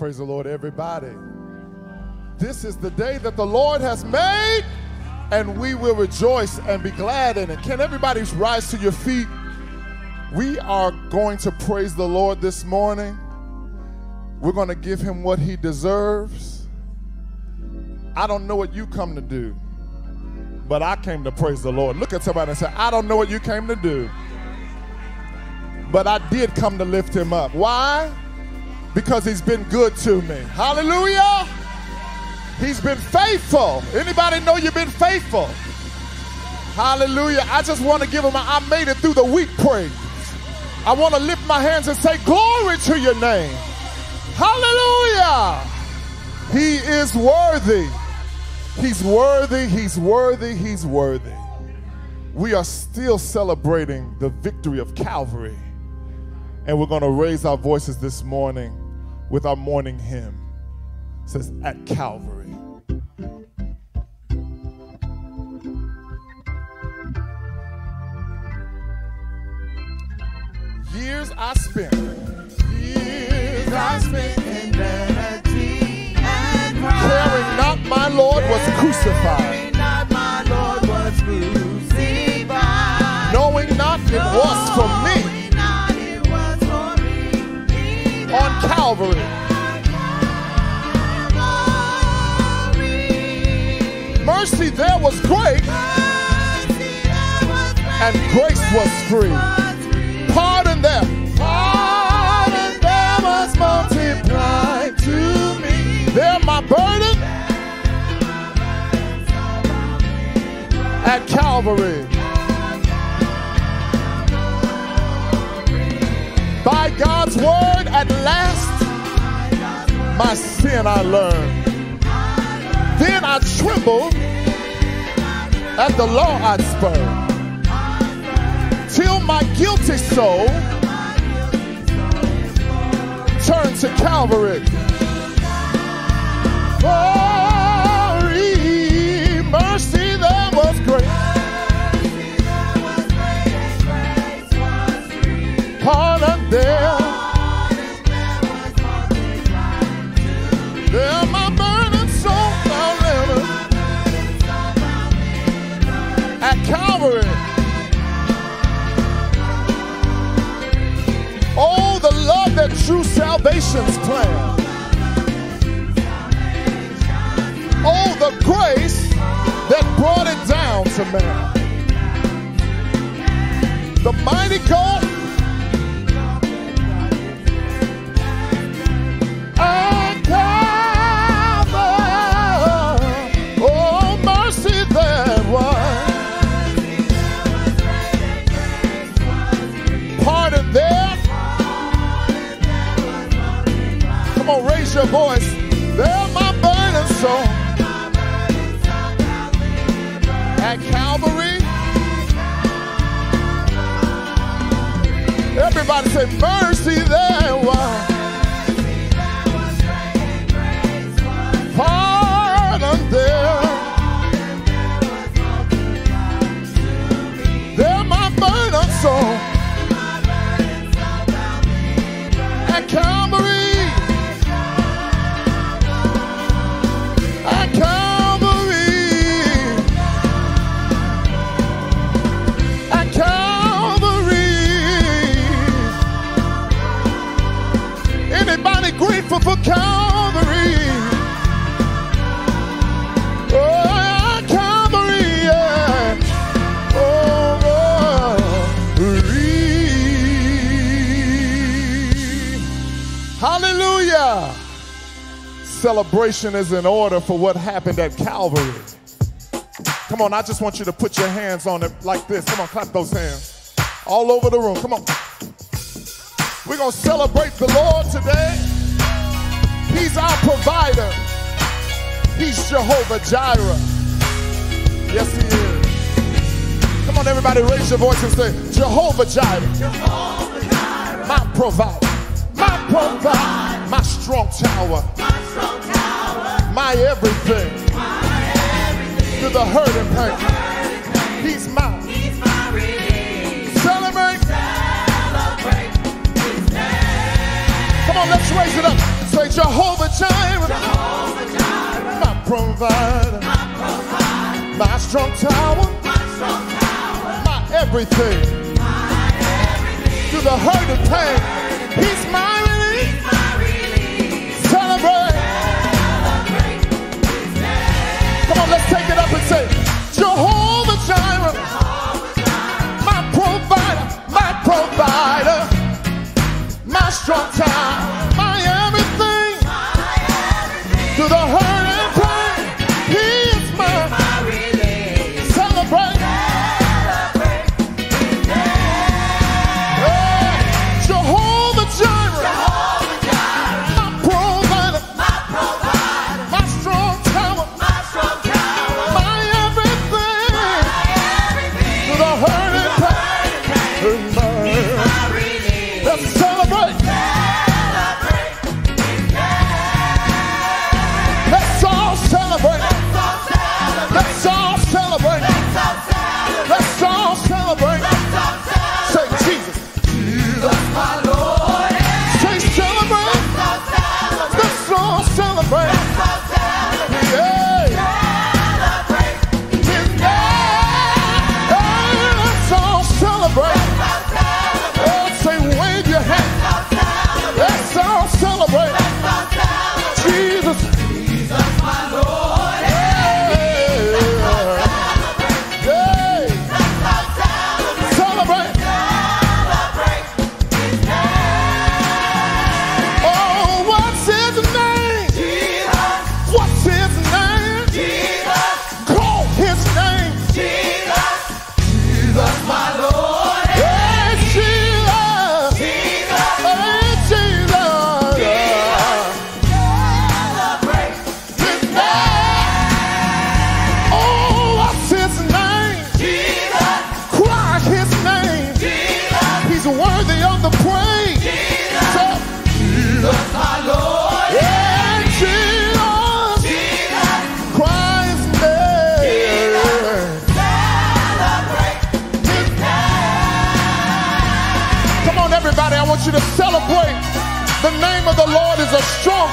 Praise the Lord, everybody. This is the day that the Lord has made, and we will rejoice and be glad in it. Can everybody rise to your feet? We are going to praise the Lord this morning. We're going to give him what he deserves. I don't know what you come to do, but I came to praise the Lord. Look at somebody and say, I don't know what you came to do, but I did come to lift him up. Why? Because he's been good to me. Hallelujah. He's been faithful. Anybody know you've been faithful? Hallelujah. I just want to give him a I made it through the week praise. I want to lift my hands and say, Glory to your name. Hallelujah. He is worthy. He's worthy. He's worthy. He's worthy. We are still celebrating the victory of Calvary. And we're going to raise our voices this morning with our morning hymn. It says, At Calvary. Years I spent, years I spent in vanity and pride, caring not my Lord was crucified, not my Lord was crucified. knowing not it was for me Calvary. Mercy there was great, and grace was free. Pardon there, Pardon there was multiplied to me. there my burden at Calvary. By God's word, at last, my sin I learned. Then I trembled at the law I'd spurned. Till my guilty soul turned to Calvary. Glory, mercy, there was grace. Pardon. There at Calvary. Oh, the love that true salvation's plan. Oh, the grace that brought it down to man. The mighty God. Your voice. There my burning soul. At Calvary. Everybody say, mercy there was. Pardon. There Hallelujah. Celebration is in order for what happened at Calvary. Come on, I just want you to put your hands on it like this. Come on, clap those hands. All over the room. Come on. We're going to celebrate the Lord today. He's our provider. He's Jehovah Jireh. Yes, He is. Come on, everybody, raise your voice and say, Jehovah Jireh. My provider. My provider. My strong tower. My everything. Through the hurt and pain. He's mine. Celebrate. Come on, let's raise it up. Say, Jehovah Jireh, my provider, my strong tower, my everything. Through the hurt and pain, He's my say, Jehovah Jireh, my provider, my provider, my strong tower,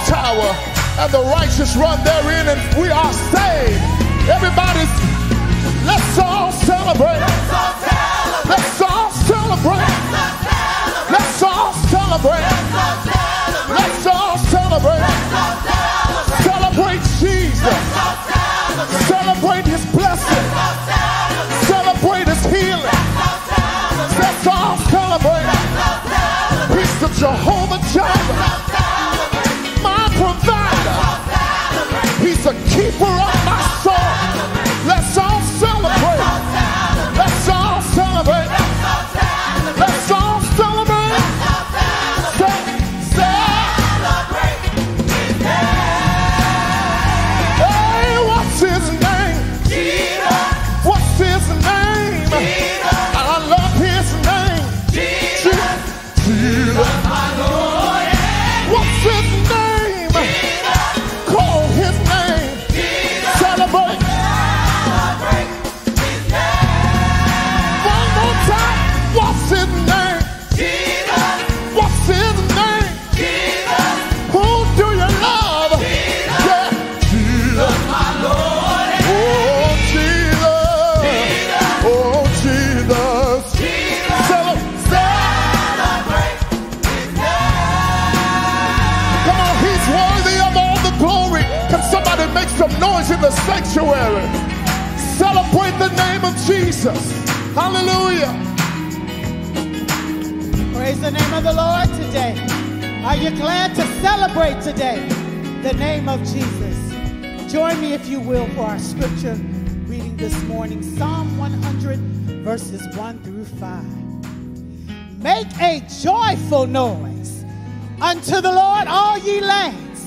strong tower, and the righteous run therein, and we are saved. Everybody's, let's all celebrate. Let's all celebrate. Let's all celebrate. Let's all celebrate. Let's all Celebrate Celebrate Jesus. Celebrate his blessing. Celebrate his healing. Let's all celebrate. He's the Jehovah the keeper Jesus. Hallelujah. Praise the name of the Lord today. Are you glad to celebrate today the name of Jesus? Join me, if you will, for our scripture reading this morning Psalm 100, verses 1 through 5. Make a joyful noise unto the Lord, all ye lands.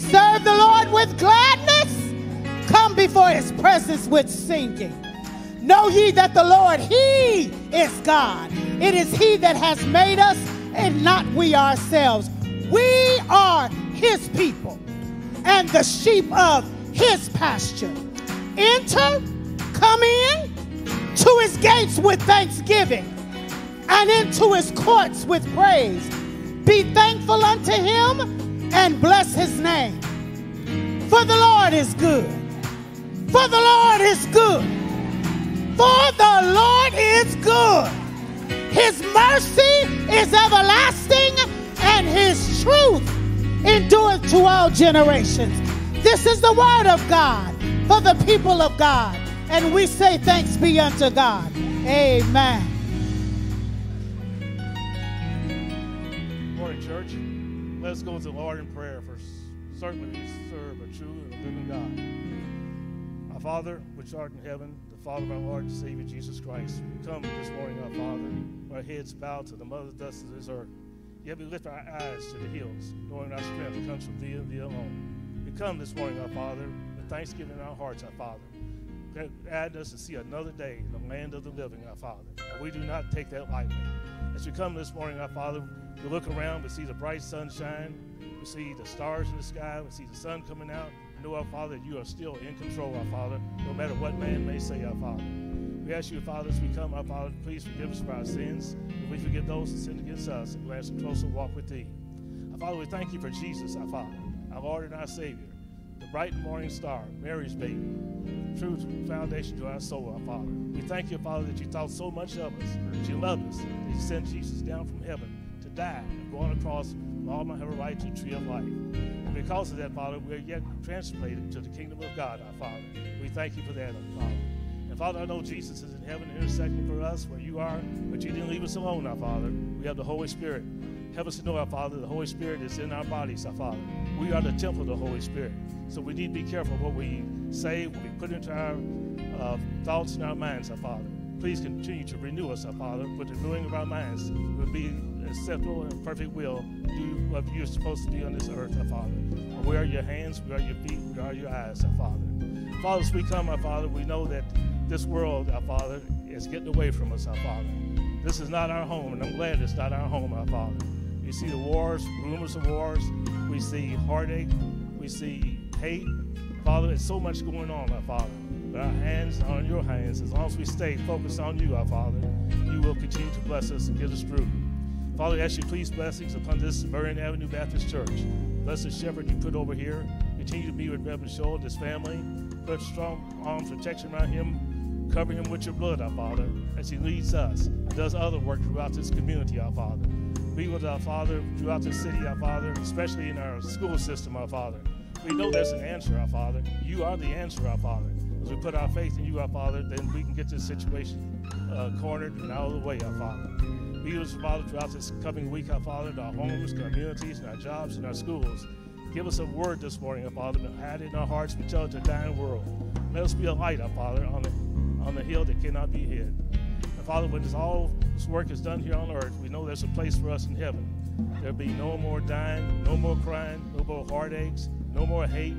Serve the Lord with gladness. Come before his presence with singing. Know ye that the Lord, He is God. It is He that has made us and not we ourselves. We are His people and the sheep of His pasture. Enter, come in to His gates with thanksgiving and into His courts with praise. Be thankful unto Him and bless his name. For the Lord is good. For the Lord is good. For the Lord is good. His mercy is everlasting, and his truth endureth to all generations. This is the word of God for the people of God. And we say thanks be unto God. Amen. Morning, church. Let's go to the Lord in prayer. For certainly we serve a true and living God. Our Father, which art in heaven, Father of our Lord and Savior Jesus Christ, we come this morning, our Father, our heads bowed to the mother dust of this earth. Yet we lift our eyes to the hills, knowing our strength comes from thee and thee alone. We come this morning, our Father, with thanksgiving in our hearts, our Father. Add us to see another day in the land of the living, our Father. And we do not take that lightly. As we come this morning, our Father, we look around, we see the bright sunshine, we see the stars in the sky, we see the sun coming out. We know, our Father, you are still in control, our Father, no matter what man may say, our Father. We ask you, Father, as we come, our Father, please forgive us for our sins. If we forgive those who sin against us, and grant us a closer walk with thee. Our Father, we thank you for Jesus, our Father, our Lord and our Savior, the bright morning star, Mary's baby, true foundation to our soul, our Father. We thank you, Father, that you thought so much of us, that you loved us, that you sent Jesus down from heaven to die and go on a cross, all might have a right to tree of life. Because of that, Father, we are yet translated to the kingdom of God, our Father. We thank you for that, our Father. And Father, I know Jesus is in heaven intersecting for us where you are, but you didn't leave us alone, our Father. We have the Holy Spirit. Help us to know, our Father, the Holy Spirit is in our bodies, our Father. We are the temple of the Holy Spirit. So we need to be careful what we say, what we put into our uh, thoughts and our minds, our Father. Please continue to renew us, our Father, with the renewing of our minds. We'll be acceptable oh, and perfect will. Do what you're supposed to do on this earth, our Father. We are your hands, we are your feet, we are your eyes, our Father. Father, as we come, our Father, we know that this world, our Father, is getting away from us, our Father. This is not our home, and I'm glad it's not our home, our Father. We see the wars, rumors of wars. We see heartache. We see hate. Father, there's so much going on, our Father. But our hands are in your hands. As long as we stay focused on you, our Father, you will continue to bless us and get us through. Father, I ask you please blessings upon this Burnett Avenue Baptist Church. Bless the shepherd you put over here. Continue to be with Reverend Shull and his family. Put strong arms protection around him. Cover him with your blood, our Father, as he leads us does other work throughout this community, our Father. Be with our Father throughout the city, our Father, especially in our school system, our Father. We know there's an answer, our Father. You are the answer, our Father. As we put our faith in you, our Father, then we can get this situation uh, cornered and out of the way, our Father. Be with us, Father, throughout this coming week, our Father, in our homes, communities, and our jobs, and our schools. Give us a word this morning, our Father, to hide it in our hearts, but tell to a dying world. Let us be a light, our Father, on the, on the hill that cannot be hid. And Father, when this all this work is done here on earth, we know there's a place for us in heaven. There'll be no more dying, no more crying, no more heartaches, no more hate.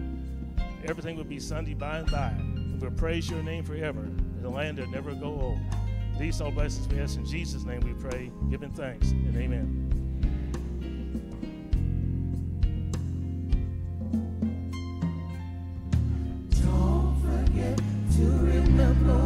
Everything will be Sunday by and by. And we'll praise your name forever in a land that never go old. These all blessings we ask in Jesus' name we pray, giving thanks, and amen. Don't forget to remember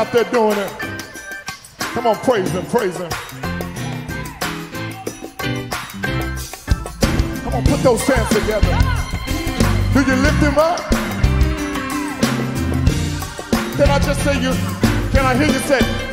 out there doing it. Come on, praise him, praise him. Come on, put those hands together. Do you lift him up? Can I just say you? Can I hear you say,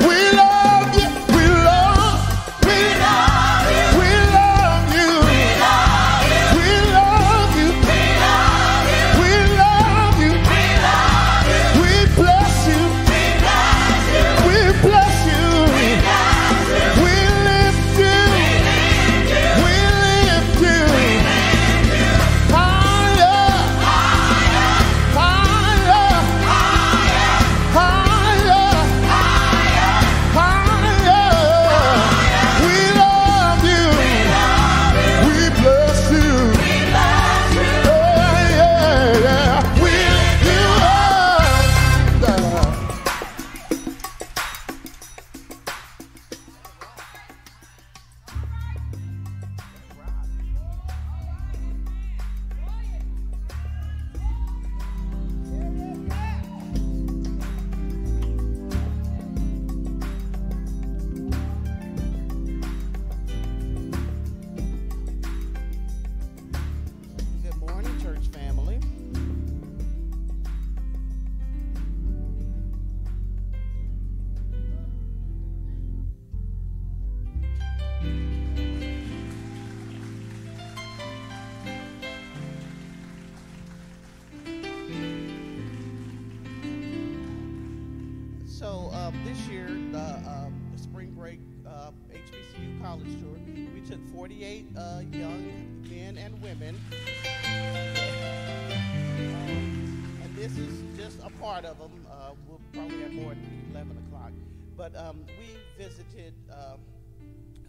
But um, we visited um,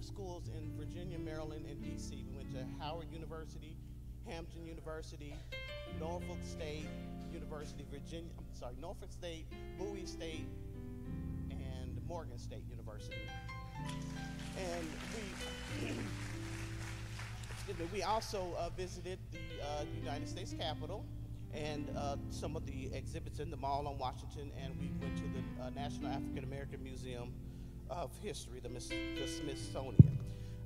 schools in Virginia, Maryland, and D.C. We went to Howard University, Hampton University, Norfolk State University, Virginia, I'm sorry, Norfolk State, Bowie State, and Morgan State University. And we we also uh, visited the uh, United States Capitol and uh, some of the exhibits in the mall on Washington, and we went to the uh, National African American Museum of History, the, Mis- the Smithsonian.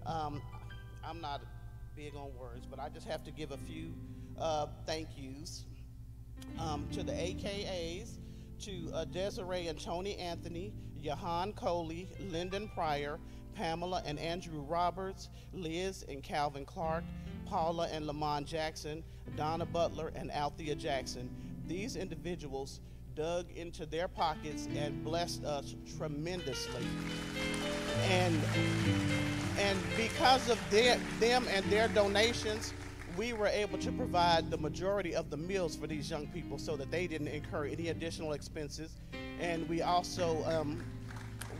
Um, I'm not big on words, but I just have to give a few uh, thank yous um, to the AKAs, to uh, Desiree and Tony Anthony, Jahan Coley, Lyndon Pryor, Pamela and Andrew Roberts, Liz and Calvin Clark, Paula and Lamont Jackson, Donna Butler and Althea Jackson. These individuals dug into their pockets and blessed us tremendously. And and because of their, them and their donations, we were able to provide the majority of the meals for these young people so that they didn't incur any additional expenses. And we also um,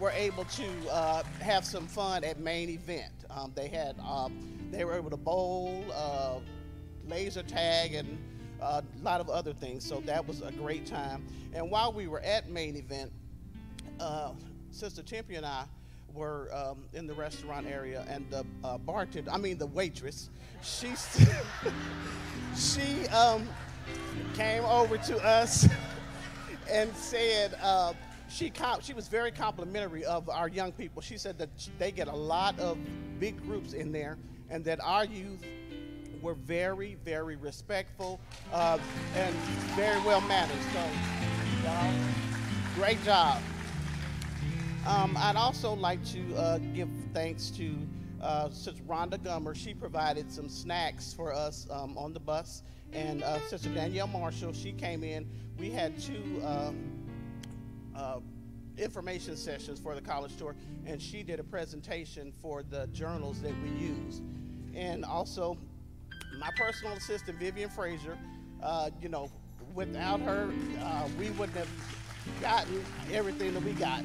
were able to uh, have some fun at main event. Um, they had um, they were able to bowl, uh, laser tag, and uh, a lot of other things. So that was a great time. And while we were at main event, uh, Sister Tempe and I were um, in the restaurant area, and the uh, bartender, I mean the waitress, she she um, came over to us and said uh, she she was very complimentary of our young people. She said that they get a lot of big groups in there, and that our youth were very very respectful uh, and very well mannered. So, y'all, great job. Um, I'd also like to uh, give thanks to uh, Sister Rhonda Gummer. She provided some snacks for us um, on the bus. And uh, Sister Danielle Marshall, she came in. We had two uh, uh, information sessions for the college tour, and she did a presentation for the journals that we use. And also, my personal assistant, Vivian Frazier, uh, you know, without her, uh, we wouldn't have gotten everything that we got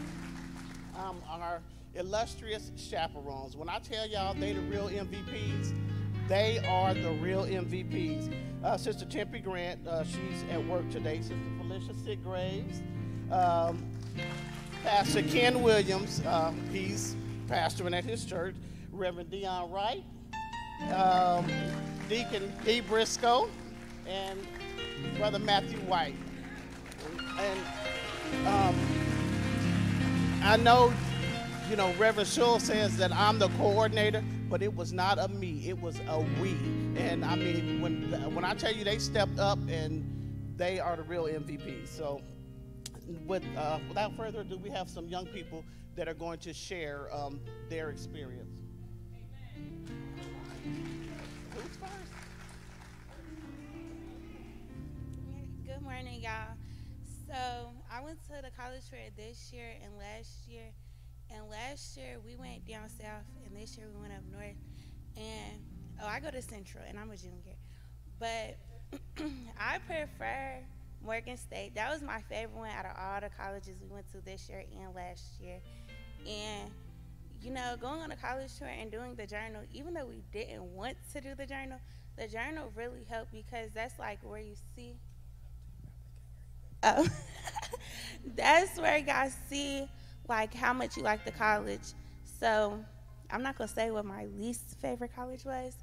um, our illustrious chaperones. When I tell y'all they the real MVPs, they are the real MVPs. Uh, Sister Tempe Grant, uh, she's at work today. Sister Felicia Siggraves, um, Pastor Ken Williams, uh, he's pastoring at his church. Reverend Dion Wright, um, Deacon D. Briscoe, and Brother Matthew White. And um, I know, you know, Reverend Shull says that I'm the coordinator, but it was not a me, it was a we. And I mean, when when I tell you they stepped up and they are the real MVP. So, with, uh, without further ado, we have some young people that are going to share um, their experience. Who's first? Good morning, y'all. So I went to the college fair this year and last year. And last year we went down south, and this year we went up north. And oh, I go to Central, and I'm a junior. But I prefer Morgan State. That was my favorite one out of all the colleges we went to this year and last year. And you know, going on a college tour and doing the journal, even though we didn't want to do the journal, the journal really helped because that's like where you see. Oh, that's where y'all see like how much you like the college. So I'm not gonna say what my least favorite college was,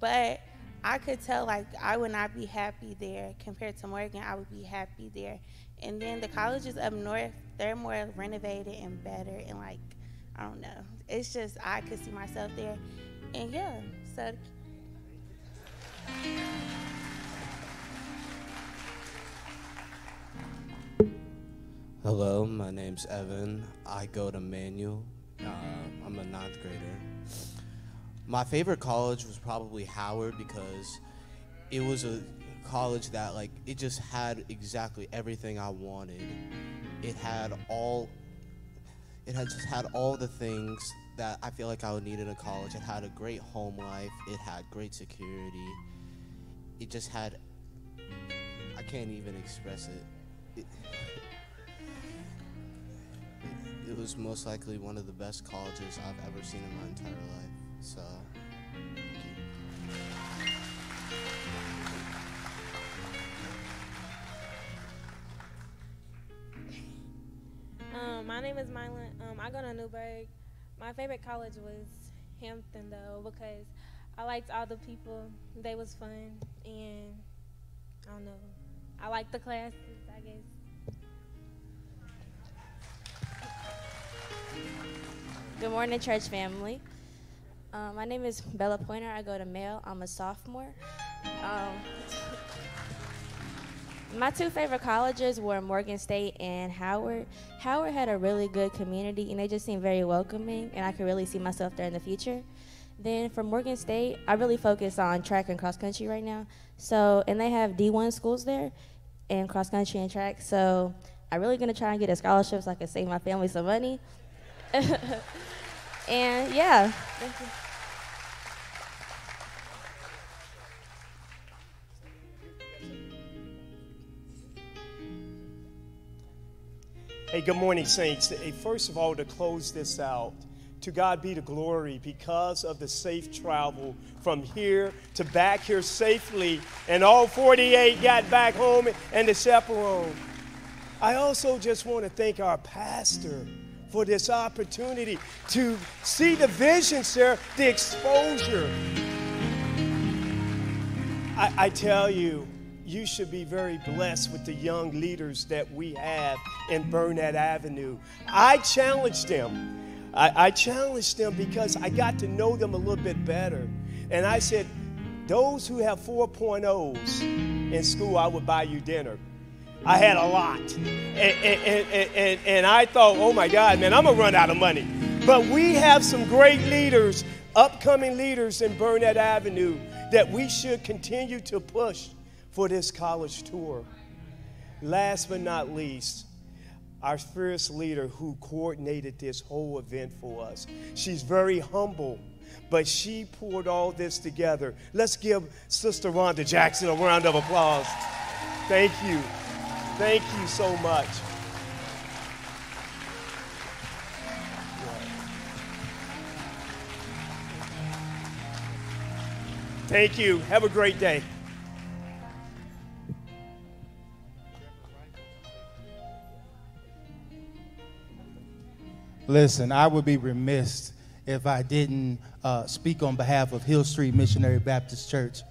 but I could tell like I would not be happy there compared to Morgan. I would be happy there. And then the colleges up north, they're more renovated and better and like I don't know. It's just I could see myself there. And yeah, so Hello, my name's Evan. I go to Manual. Uh, I'm a ninth grader. My favorite college was probably Howard because it was a college that like it just had exactly everything I wanted. It had all it had just had all the things that I feel like I would need in a college. It had a great home life, it had great security. It just had I can't even express it. it it was most likely one of the best colleges I've ever seen in my entire life. So, Um, my name is Mylan. Um, I go to Newburgh. My favorite college was Hampton though because I liked all the people. They was fun and I don't know. I liked the classes. I guess. Good morning, church family. Uh, my name is Bella Pointer. I go to Male. I'm a sophomore. My two favorite colleges were Morgan State and Howard. Howard had a really good community, and they just seemed very welcoming, and I could really see myself there in the future. Then for Morgan State, I really focus on track and cross country right now. So, and they have D1 schools there, and cross country and track. So, I'm really gonna try and get a scholarship so I can save my family some money. and yeah, Hey, good morning, Saints. First of all, to close this out, to God be the glory because of the safe travel from here to back here safely, and all 48 got back home and the chaperone. I also just want to thank our pastor for this opportunity to see the vision, sir, the exposure. I, I tell you, you should be very blessed with the young leaders that we have in Burnett Avenue. I challenged them. I, I, challenged them because I got to know them a little bit better. And I said, those who have 4.0s in school, I would buy you dinner. I had a lot. And, and, and, and, and I thought, oh my God, man, I'm going to run out of money. But we have some great leaders, upcoming leaders in Burnett Avenue that we should continue to push for this college tour. Last but not least, our first leader who coordinated this whole event for us. She's very humble, but she poured all this together. Let's give Sister Rhonda Jackson a round of applause. Thank you. Thank you so much. Thank you. Have a great day. Listen, I would be remiss if I didn't uh, speak on behalf of Hill Street Missionary Baptist Church,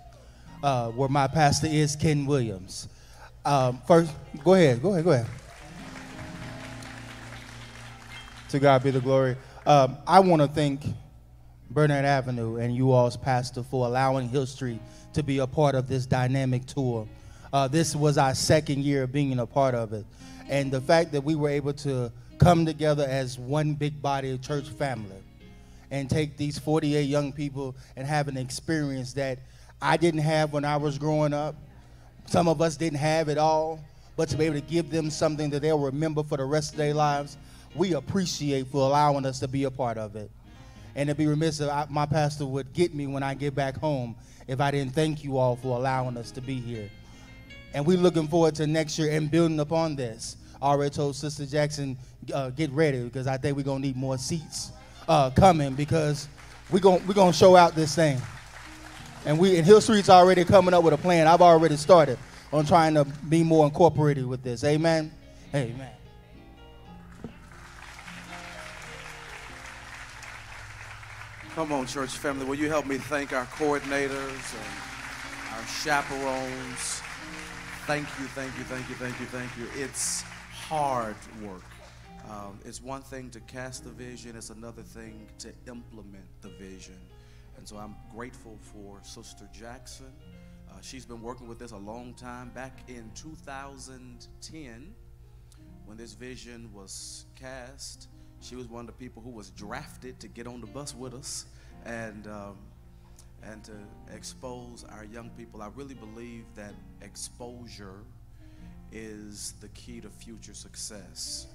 uh, where my pastor is Ken Williams. Um, first, go ahead, go ahead, go ahead. To God be the glory. Um, I want to thank Burnett Avenue and you all's pastor for allowing Hill Street to be a part of this dynamic tour. Uh, this was our second year of being a part of it. And the fact that we were able to come together as one big body of church family and take these 48 young people and have an experience that I didn't have when I was growing up. Some of us didn't have it all, but to be able to give them something that they'll remember for the rest of their lives, we appreciate for allowing us to be a part of it. And it'd be remiss if I, my pastor would get me when I get back home if I didn't thank you all for allowing us to be here. And we're looking forward to next year and building upon this. I already told Sister Jackson, uh, get ready because I think we're going to need more seats uh, coming because we're going we're gonna show out this thing. And we and Hill Street's already coming up with a plan. I've already started on trying to be more incorporated with this. Amen. Amen. Come on, church family. Will you help me thank our coordinators and our chaperones? Thank you, thank you, thank you, thank you, thank you. It's hard work. Um, it's one thing to cast the vision, it's another thing to implement the vision. And so I'm grateful for Sister Jackson. Uh, she's been working with this a long time. Back in 2010, when this vision was cast, she was one of the people who was drafted to get on the bus with us and um, and to expose our young people. I really believe that exposure is the key to future success.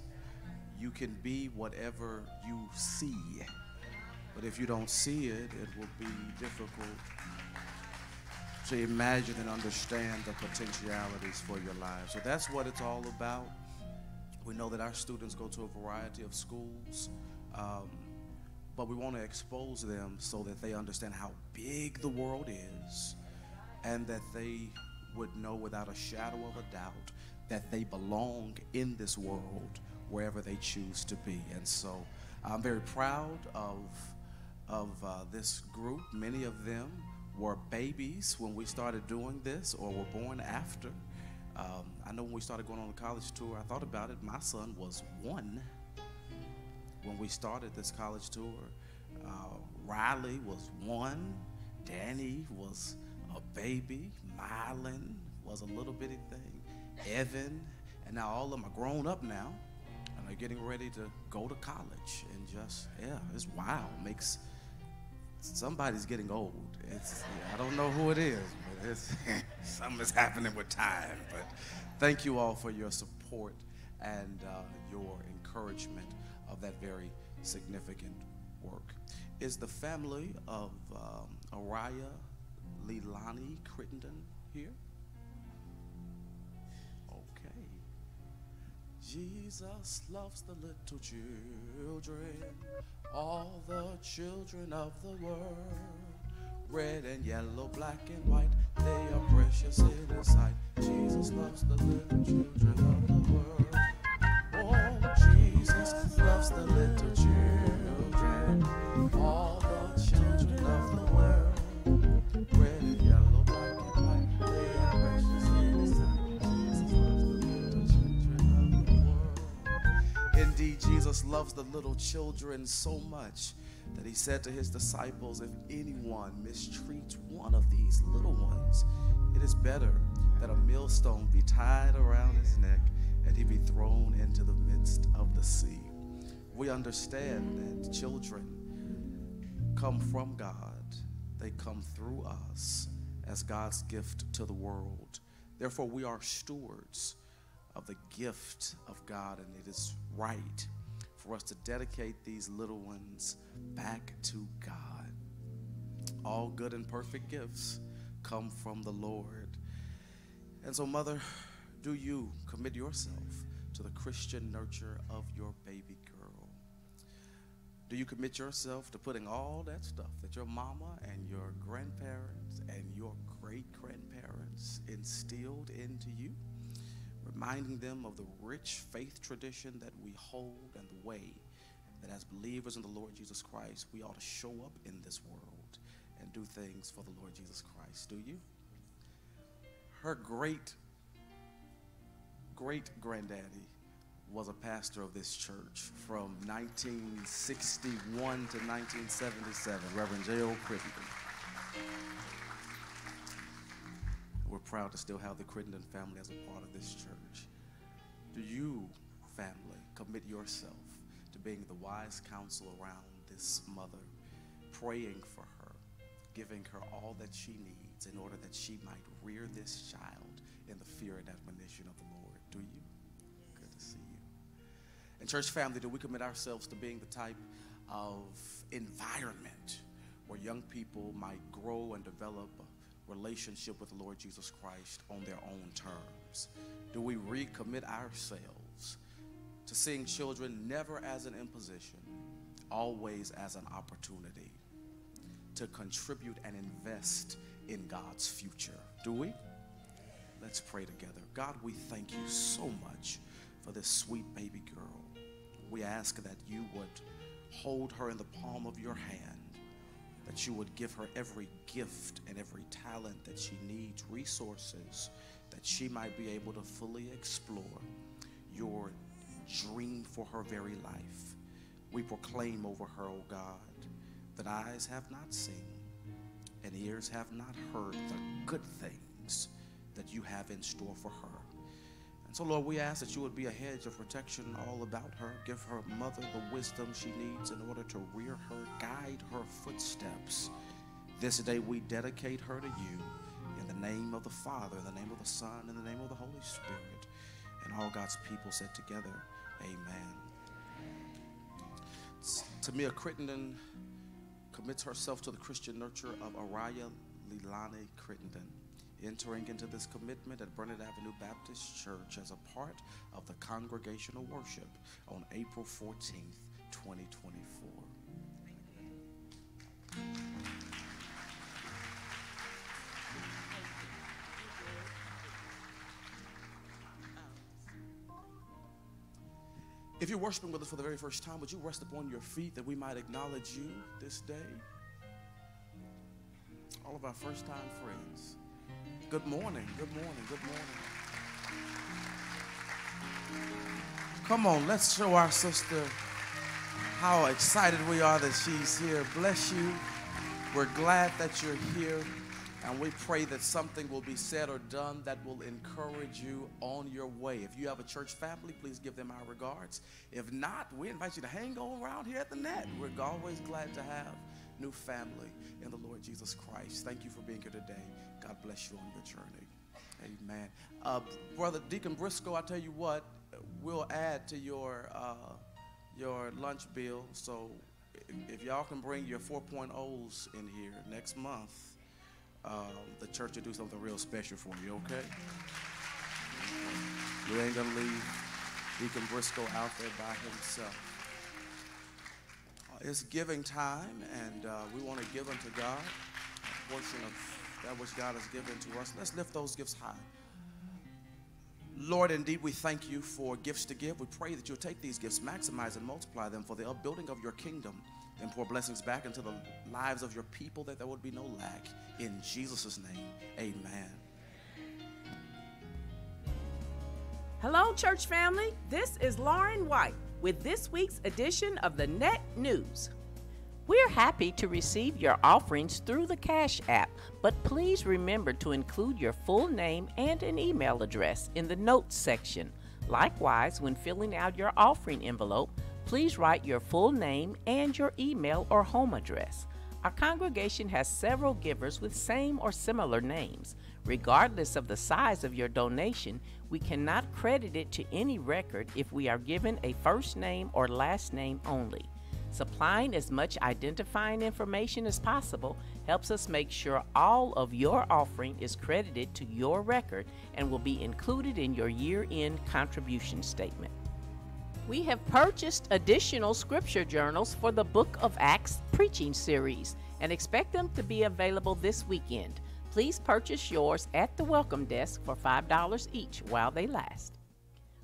You can be whatever you see, but if you don't see it, it will be difficult to imagine and understand the potentialities for your life. So that's what it's all about. We know that our students go to a variety of schools, um, but we want to expose them so that they understand how big the world is and that they would know without a shadow of a doubt that they belong in this world wherever they choose to be. And so I'm very proud of, of uh, this group. Many of them were babies when we started doing this or were born after. Um, I know when we started going on the college tour, I thought about it. My son was one when we started this college tour. Uh, Riley was one. Danny was a baby. Mylan was a little bitty thing. Evan, and now all of them are grown up now, and they're getting ready to go to college. And just yeah, it's wild. Makes somebody's getting old. It's I don't know who it is, but it's something is happening with time. But thank you all for your support and uh, your encouragement of that very significant work. Is the family of um, Araya Leilani Crittenden here? Jesus loves the little children, all the children of the world. Red and yellow, black and white, they are precious in his sight. Jesus loves the little children of the world. Oh, Jesus loves the little children, all Jesus loves the little children so much that he said to his disciples, If anyone mistreats one of these little ones, it is better that a millstone be tied around his neck and he be thrown into the midst of the sea. We understand that children come from God, they come through us as God's gift to the world. Therefore, we are stewards of the gift of God, and it is right for us to dedicate these little ones back to God. All good and perfect gifts come from the Lord. And so, Mother, do you commit yourself to the Christian nurture of your baby girl? Do you commit yourself to putting all that stuff that your mama and your grandparents and your great grandparents instilled into you? Reminding them of the rich faith tradition that we hold and the way that as believers in the Lord Jesus Christ, we ought to show up in this world and do things for the Lord Jesus Christ. Do you? Her great great granddaddy was a pastor of this church from 1961 to 1977, Reverend J.O. Crittenden. We're proud to still have the Crittenden family as a part of this church. Do you, family, commit yourself to being the wise counsel around this mother, praying for her, giving her all that she needs in order that she might rear this child in the fear and admonition of the Lord? Do you? Good to see you. And, church family, do we commit ourselves to being the type of environment where young people might grow and develop relationship with the Lord Jesus Christ on their own terms? Do we recommit ourselves to seeing children never as an imposition, always as an opportunity to contribute and invest in God's future? Do we? Let's pray together. God, we thank you so much for this sweet baby girl. We ask that you would hold her in the palm of your hand, that you would give her every gift and every talent that she needs, resources that she might be able to fully explore your dream for her very life. We proclaim over her, O oh God, that eyes have not seen and ears have not heard the good things that you have in store for her. And so, Lord, we ask that you would be a hedge of protection all about her. Give her mother the wisdom she needs in order to rear her, guide her footsteps. This day we dedicate her to you in the name of the Father, in the name of the Son, in the name of the Holy Spirit. And all God's people said together, Amen. Tamia Crittenden commits herself to the Christian nurture of Araya Lilani Crittenden entering into this commitment at Burnett Avenue Baptist Church as a part of the congregational worship on April 14th, 2024. If you're worshiping with us for the very first time, would you rest upon your feet that we might acknowledge you this day? All of our first time friends. Good morning, good morning, good morning. Come on, let's show our sister how excited we are that she's here. Bless you. We're glad that you're here. And we pray that something will be said or done that will encourage you on your way. If you have a church family, please give them our regards. If not, we invite you to hang on around here at the net. We're always glad to have new family in the Lord Jesus Christ. Thank you for being here today. God bless you on your journey. Amen. Uh, Brother Deacon Briscoe, I tell you what, we'll add to your uh, your lunch bill. So if, y'all can bring your 4.0s in here next month, um, the church will do something real special for you, okay? We ain't gonna leave Deacon Briscoe out there by himself. It's giving time, and uh, we want to give unto God a portion of that which God has given to us. Let's lift those gifts high. Lord, indeed, we thank you for gifts to give. We pray that you'll take these gifts, maximize and multiply them for the upbuilding of your kingdom, and pour blessings back into the lives of your people that there would be no lack. In Jesus' name, amen. Hello, church family. This is Lauren White with this week's edition of the Net News. We're happy to receive your offerings through the Cash App, but please remember to include your full name and an email address in the notes section. Likewise, when filling out your offering envelope, please write your full name and your email or home address. Our congregation has several givers with same or similar names. Regardless of the size of your donation, we cannot credit it to any record if we are given a first name or last name only. Supplying as much identifying information as possible helps us make sure all of your offering is credited to your record and will be included in your year end contribution statement. We have purchased additional scripture journals for the Book of Acts preaching series and expect them to be available this weekend. Please purchase yours at the welcome desk for $5 each while they last.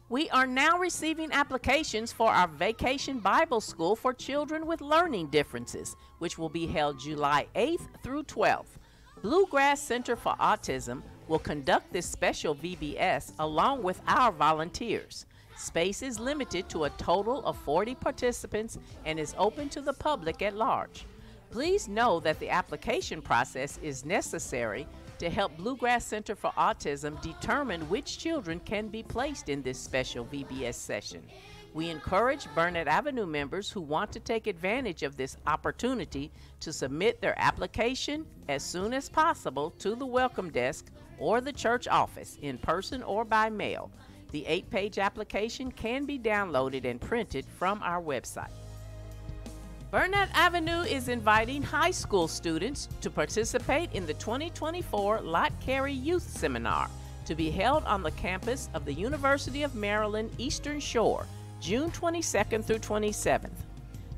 We are now receiving applications for our Vacation Bible School for children with learning differences, which will be held July 8th through 12th. Bluegrass Center for Autism will conduct this special VBS along with our volunteers. Space is limited to a total of 40 participants and is open to the public at large. Please know that the application process is necessary to help Bluegrass Center for Autism determine which children can be placed in this special VBS session. We encourage Burnett Avenue members who want to take advantage of this opportunity to submit their application as soon as possible to the welcome desk or the church office in person or by mail. The eight page application can be downloaded and printed from our website. Burnett Avenue is inviting high school students to participate in the 2024 Lot Carey Youth Seminar to be held on the campus of the University of Maryland Eastern Shore, June 22nd through 27th.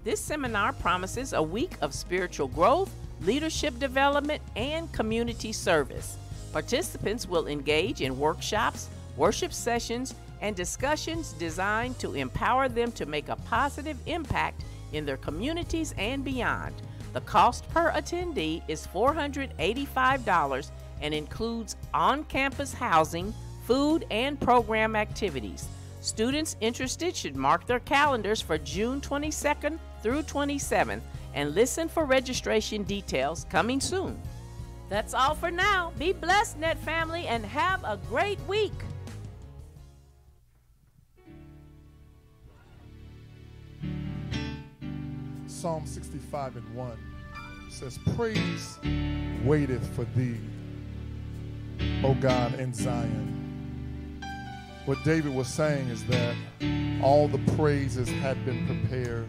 This seminar promises a week of spiritual growth, leadership development, and community service. Participants will engage in workshops, worship sessions, and discussions designed to empower them to make a positive impact in their communities and beyond. The cost per attendee is $485 and includes on campus housing, food, and program activities. Students interested should mark their calendars for June 22nd through 27th and listen for registration details coming soon. That's all for now. Be blessed, Net Family, and have a great week. Psalm 65 and 1 says, Praise waiteth for thee, O God, in Zion. What David was saying is that all the praises had been prepared.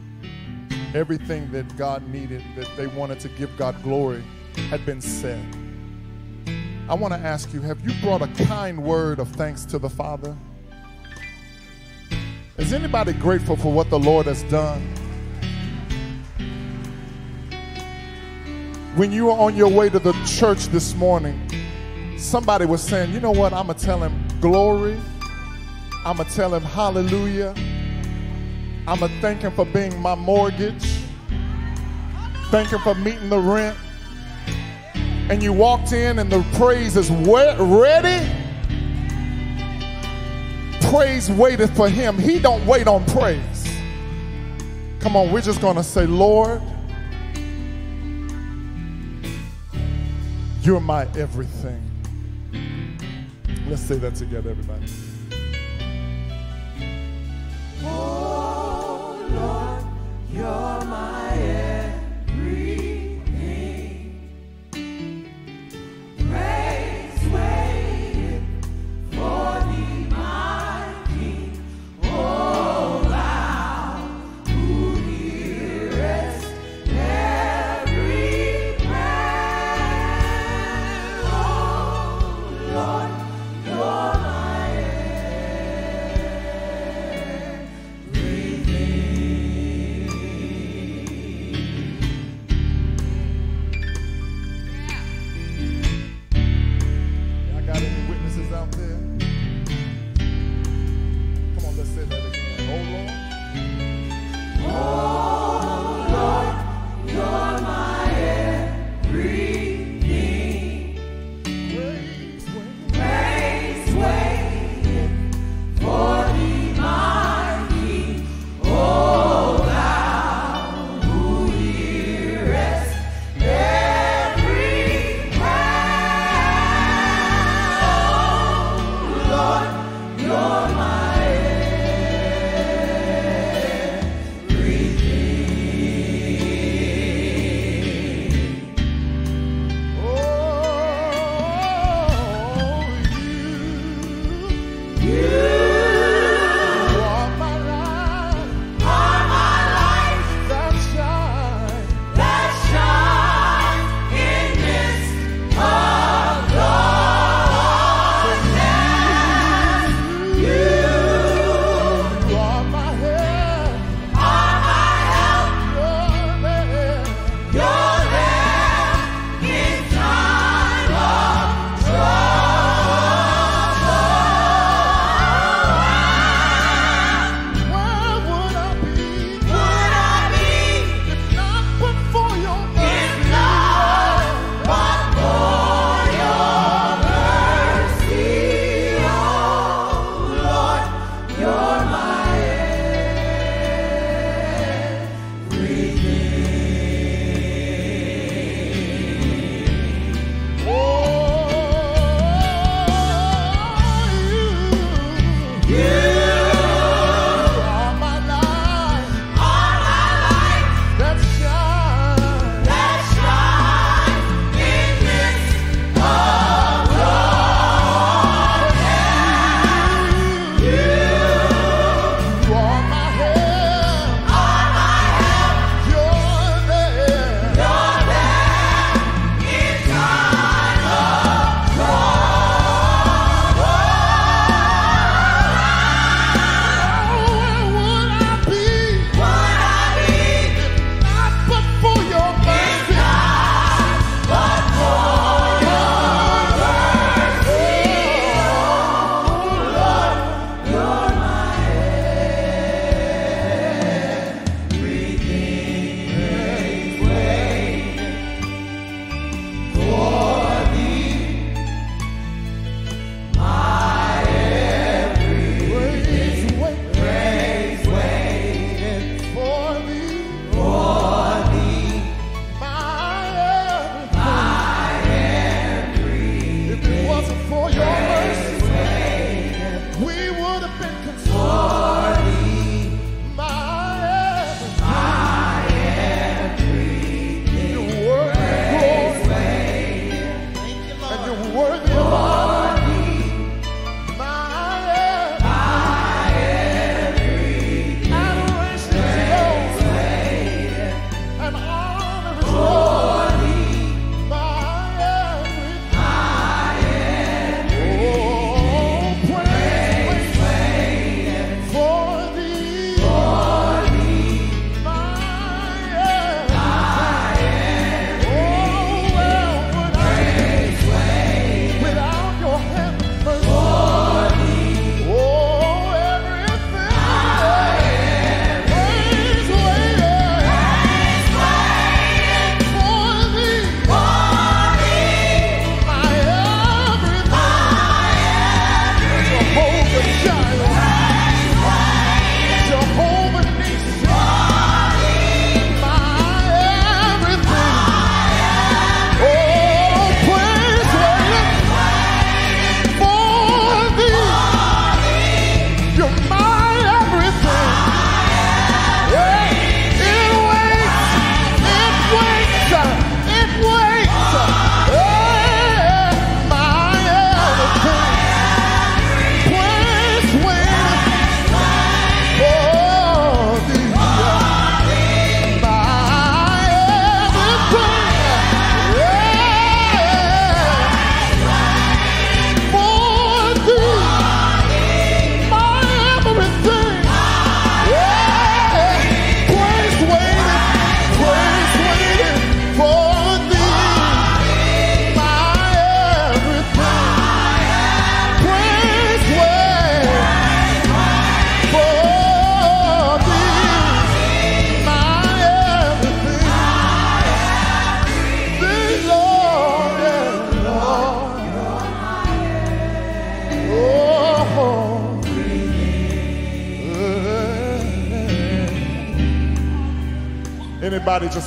Everything that God needed, that they wanted to give God glory, had been said. I want to ask you have you brought a kind word of thanks to the Father? Is anybody grateful for what the Lord has done? When you were on your way to the church this morning, somebody was saying, You know what? I'm going to tell him glory. I'm going to tell him hallelujah. I'm going to thank him for being my mortgage. Thank him for meeting the rent. And you walked in and the praise is ready. Praise waited for him. He don't wait on praise. Come on, we're just going to say, Lord, you're my everything. Let's say that together, everybody. Oh Lord, you're my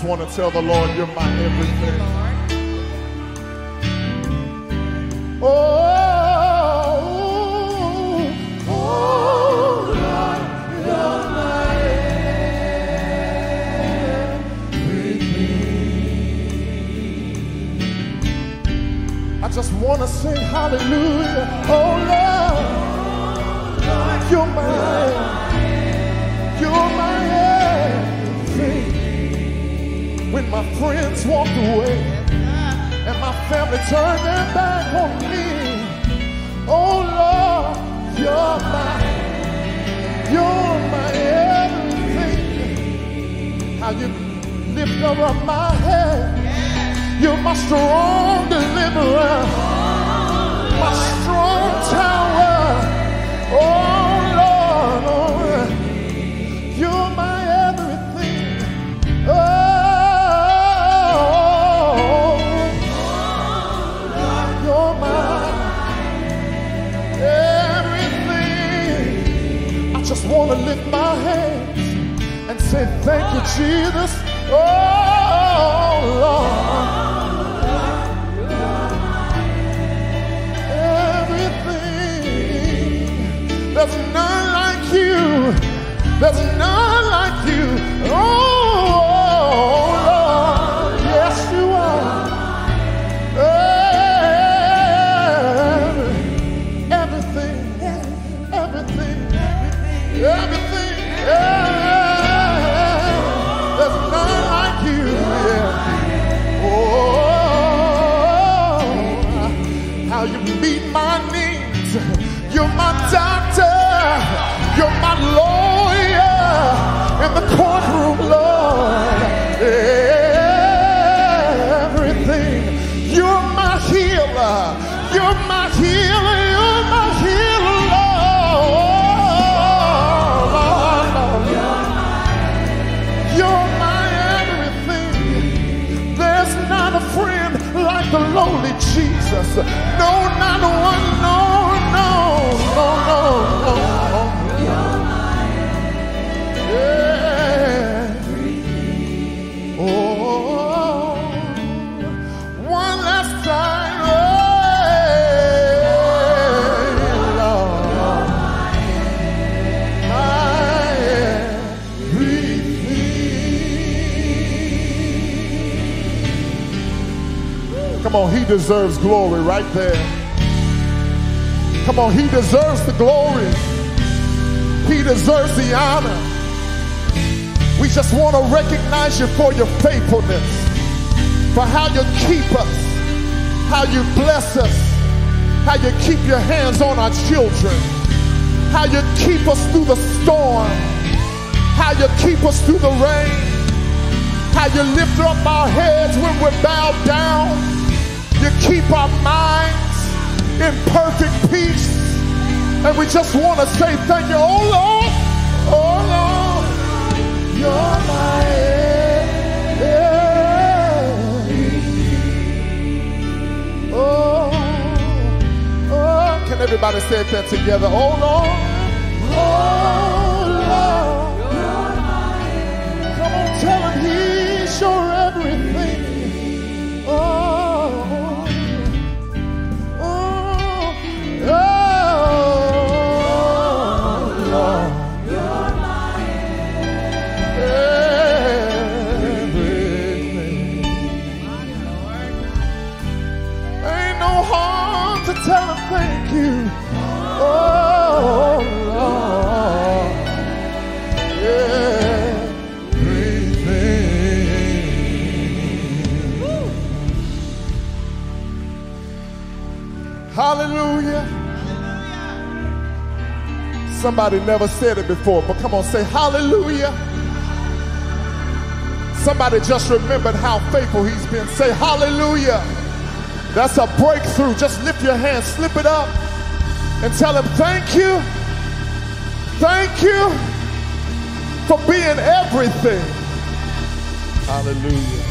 want to tell the Lord, you're deserves glory right there. Come on, he deserves the glory. He deserves the honor. We just want to recognize you for your faithfulness, for how you keep us, how you bless us, how you keep your hands on our children, how you keep us through the storm, how you keep us through the rain, how you lift up our heads when we're bowed down, you keep our minds in perfect peace. And we just want to say thank you, oh Lord, oh Lord, you're my everything. Oh, oh, can everybody say that together? Oh Lord, oh Somebody never said it before, but come on, say hallelujah. Somebody just remembered how faithful he's been. Say hallelujah. That's a breakthrough. Just lift your hand, slip it up, and tell him thank you. Thank you for being everything. Hallelujah.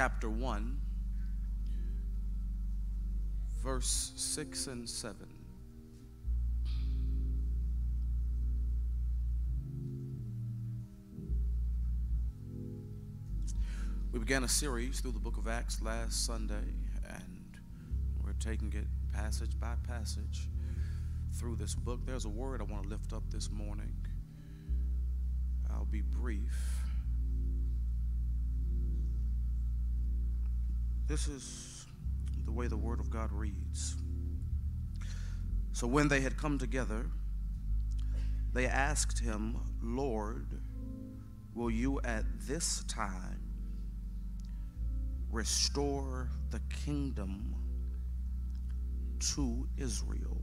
Chapter 1, verse 6 and 7. We began a series through the book of Acts last Sunday, and we're taking it passage by passage through this book. There's a word I want to lift up this morning. I'll be brief. This is the way the Word of God reads. So when they had come together, they asked him, Lord, will you at this time restore the kingdom to Israel?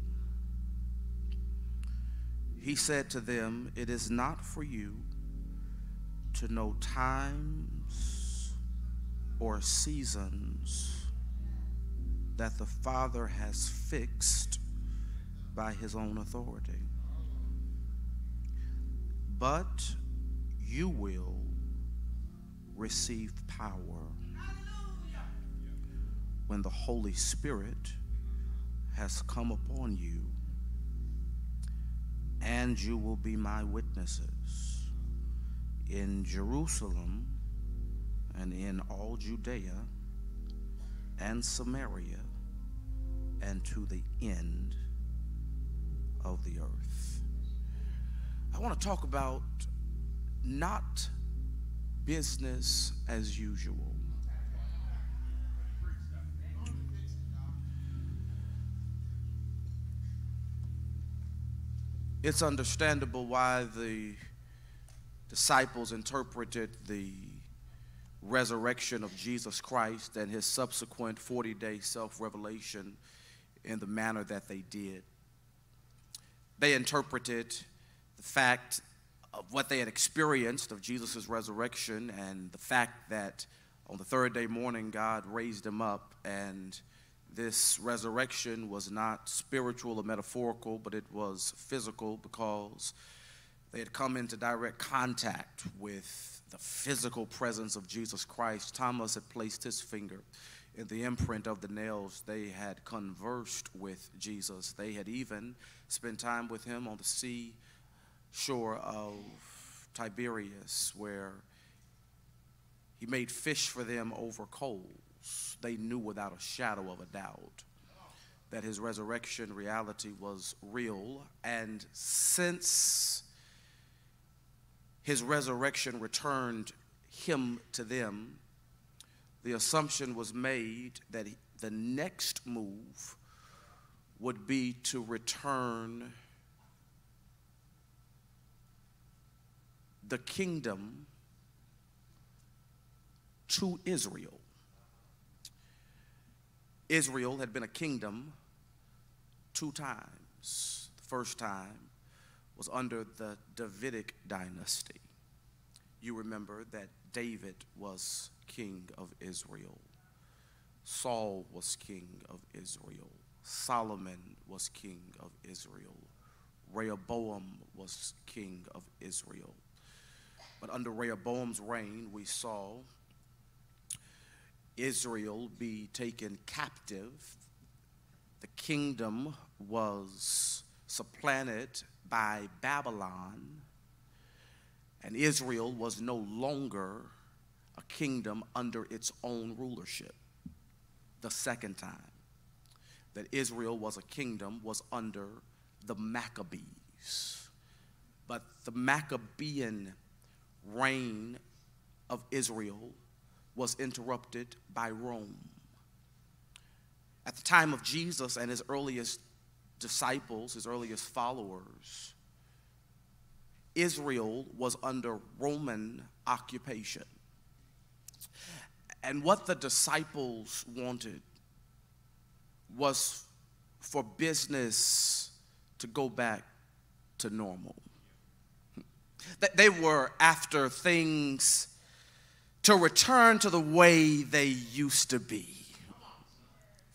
He said to them, It is not for you to know times or seasons that the Father has fixed by his own authority. But you will receive power when the Holy Spirit has come upon you, and you will be my witnesses in Jerusalem and in all Judea and Samaria and to the end of the earth. I want to talk about not business as usual. It's understandable why the disciples interpreted the resurrection of Jesus Christ and his subsequent 40 day self revelation in the manner that they did. They interpreted the fact of what they had experienced of Jesus' resurrection and the fact that on the third day morning God raised him up and this resurrection was not spiritual or metaphorical, but it was physical because they had come into direct contact with the physical presence of Jesus Christ. Thomas had placed his finger in the imprint of the nails. They had conversed with Jesus. They had even spent time with him on the sea shore of Tiberias, where he made fish for them over coals. They knew without a shadow of a doubt that his resurrection reality was real. And since his resurrection returned him to them, the assumption was made that he, the next move would be to return the kingdom to Israel. Israel had been a kingdom two times. The first time was under the Davidic dynasty. You remember that David was king of Israel, Saul was king of Israel, Solomon was king of Israel, Rehoboam was king of Israel. But under Rehoboam's reign, we saw Israel be taken captive. The kingdom was supplanted by Babylon, and Israel was no longer a kingdom under its own rulership. The second time that Israel was a kingdom was under the Maccabees. But the Maccabean reign of Israel was interrupted by Rome. At the time of Jesus and his earliest disciples, his earliest followers, Israel was under Roman occupation. And what the disciples wanted was for business to go back to normal. They were after things to return to the way they used to be.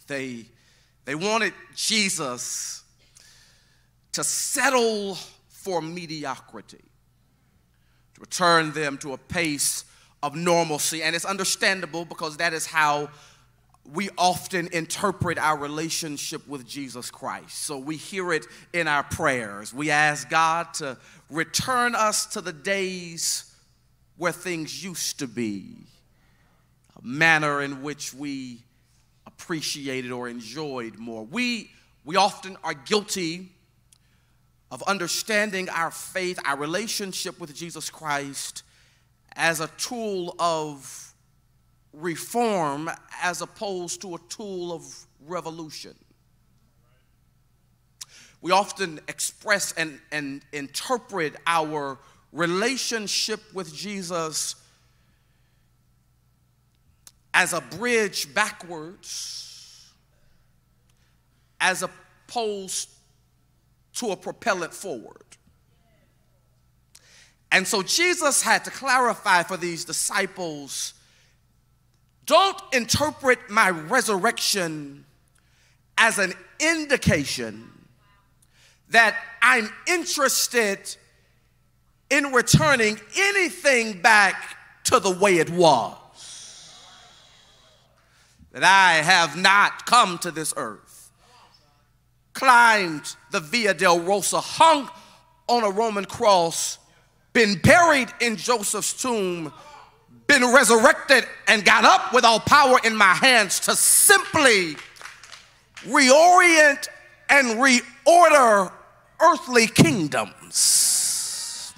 They, they wanted Jesus to settle for mediocrity, to return them to a pace of normalcy. And it's understandable because that is how we often interpret our relationship with Jesus Christ. So we hear it in our prayers. We ask God to return us to the days where things used to be, a manner in which we appreciated or enjoyed more. We, we often are guilty of understanding our faith, our relationship with Jesus Christ, as a tool of reform as opposed to a tool of revolution. We often express and, and interpret our relationship with Jesus as a bridge backwards as opposed to a propellant forward. And so Jesus had to clarify for these disciples don't interpret my resurrection as an indication that I'm interested in returning anything back to the way it was. That I have not come to this earth, climbed the Via Dolorosa, hung on a Roman cross, been buried in Joseph's tomb, been resurrected, and got up with all power in my hands to simply reorient and reorder earthly kingdoms.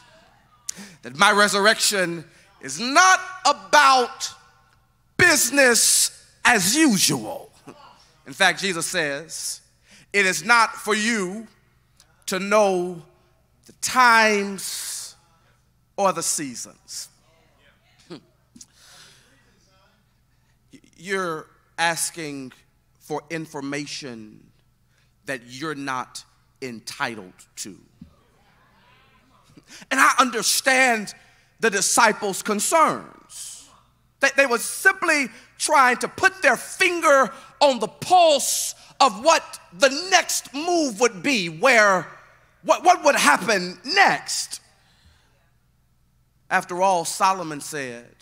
That my resurrection is not about business as usual. In fact, Jesus says, it is not for you to know the times or the seasons. Hmm. You're asking for information that you're not entitled to. And I understand the disciples' concerns. They, they were simply trying to put their finger on the pulse of what the next move would be, where what, what would happen next. After all, Solomon said